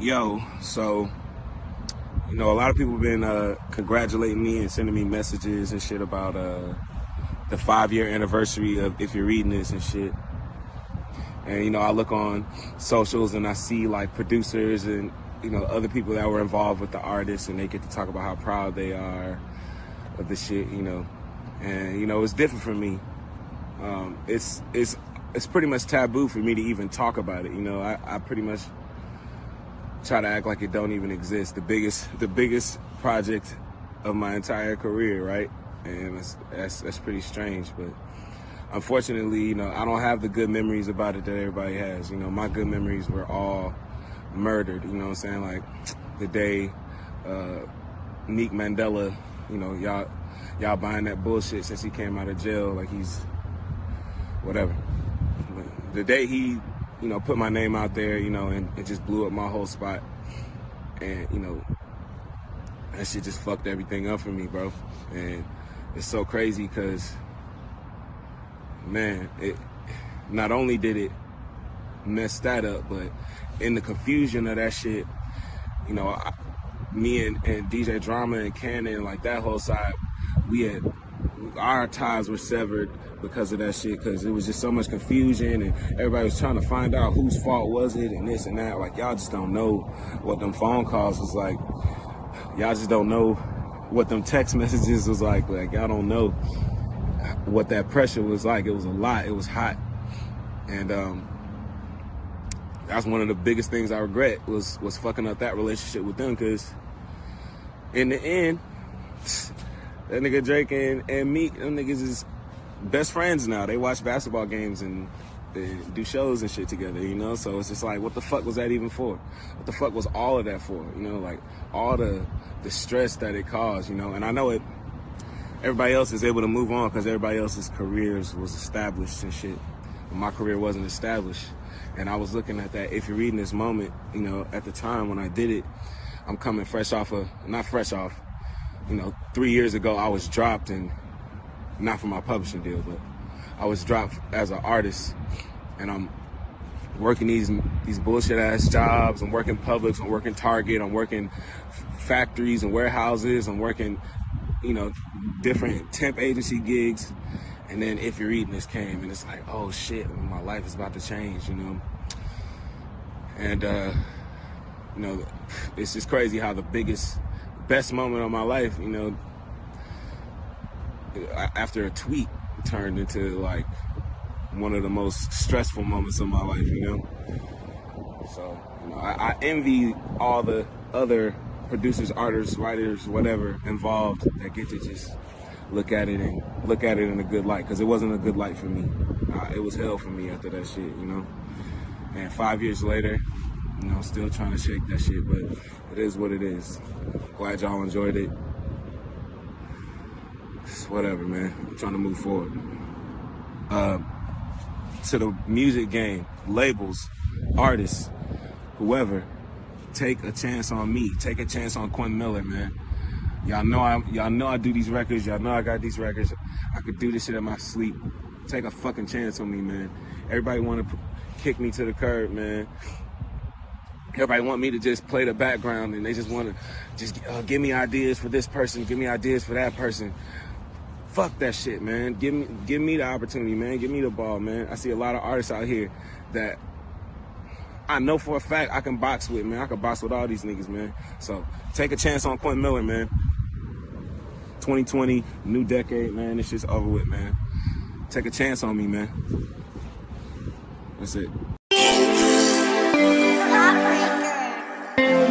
Yo, so you know, a lot of people have been uh, congratulating me and sending me messages and shit about uh, the five year anniversary of if you're reading this and shit. And you know, I look on socials and I see like producers and you know other people that were involved with the artists, and they get to talk about how proud they are of the shit, you know. And you know, it's different for me. Um, it's it's it's pretty much taboo for me to even talk about it. You know, I, I pretty much try to act like it don't even exist. The biggest the biggest project of my entire career, right? And that's that's, that's pretty strange, but unfortunately, you know, I don't have the good memories about it that everybody has. You know, my good memories were all murdered. You know what I'm saying? Like the day uh, Meek Mandela, you know, y'all y'all buying that bullshit since he came out of jail, like he's whatever. But the day he you know, put my name out there, you know, and it just blew up my whole spot. And, you know, that shit just fucked everything up for me, bro. And it's so crazy because, man, it not only did it mess that up, but in the confusion of that shit, you know, I, me and, and DJ Drama and Cannon, like that whole side, we had our ties were severed because of that shit because it was just so much confusion and everybody was trying to find out whose fault was it and this and that. Like y'all just don't know what them phone calls was like. Y'all just don't know what them text messages was like. Like y'all don't know what that pressure was like. It was a lot. It was hot. And um that's one of the biggest things I regret was was fucking up that relationship with them because in the end that nigga Drake and, and Meek, them niggas is best friends now. They watch basketball games and they do shows and shit together, you know? So it's just like, what the fuck was that even for? What the fuck was all of that for? You know, like all the the stress that it caused, you know? And I know it, everybody else is able to move on because everybody else's careers was established and shit. My career wasn't established. And I was looking at that, if you're reading this moment, you know, at the time when I did it, I'm coming fresh off of, not fresh off, you know, three years ago I was dropped and not for my publishing deal, but I was dropped as an artist and I'm working these these bullshit ass jobs. I'm working Publix, I'm working Target, I'm working factories and warehouses, I'm working, you know, different temp agency gigs. And then if you're reading this came and it's like, oh shit, my life is about to change, you know. And uh, you know, it's just crazy how the biggest best moment of my life, you know, after a tweet turned into like one of the most stressful moments of my life, you know. So, you know, I, I envy all the other producers, artists, writers, whatever involved that get to just look at it and look at it in a good light because it wasn't a good light for me. Uh, it was hell for me after that shit, you know. And five years later, you know, still trying to shake that shit, but it is what it is. Glad y'all enjoyed it. It's whatever, man. I'm trying to move forward. Uh, to the music game, labels, artists, whoever, take a chance on me. Take a chance on Quentin Miller, man. Y'all know I y'all know I do these records. Y'all know I got these records. I could do this shit in my sleep. Take a fucking chance on me, man. Everybody want to kick me to the curb, man everybody want me to just play the background and they just want to just uh, give me ideas for this person give me ideas for that person. Fuck that shit man. Give me give me the opportunity man. Give me the ball man. I see a lot of artists out here that i know for a fact i can box with man. I can box with all these niggas man. So take a chance on quentin miller man. 2020 new decade man. This shit's over with man. Take a chance on me man. That's it Heartbreaker.